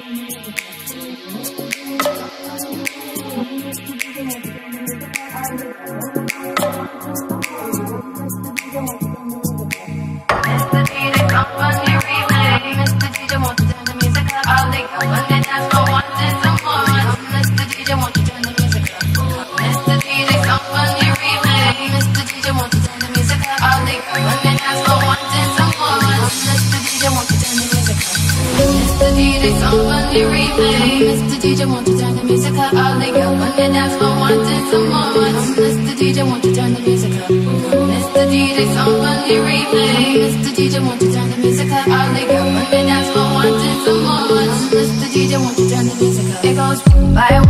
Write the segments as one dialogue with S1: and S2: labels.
S1: Thank you. DJ, won't you turn the music up? All the on the dance floor wanting some more. Mr. DJ, won't you turn the music up? Mr. DJ, song on the. Mr. DJ, won't you turn the music up? All the on the dance floor wanting some more. Mr. DJ, won't you turn the music up? It goes by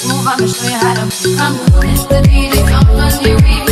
S1: to move, I'ma show you how to move. Come, Mr. DJ, come pon de replay.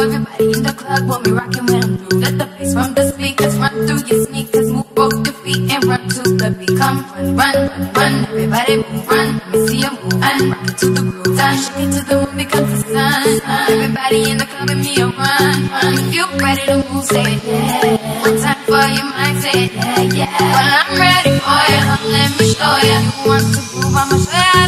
S1: Everybody in the club will be rocking when I'm through. Let the bass from the speakers run through your sneakers. Move both your feet and run to the beat. Come run, run, run, run. Everybody move, run. Let me see you move and rock it to the groove. Time shake it to the moon becomes the sun. Everybody in the club with me a run, run. If you ready to move, say yeah. One time for your mind, say yeah, yeah. Well, I'm ready for you. Let me show you. You want to move, I'ma show you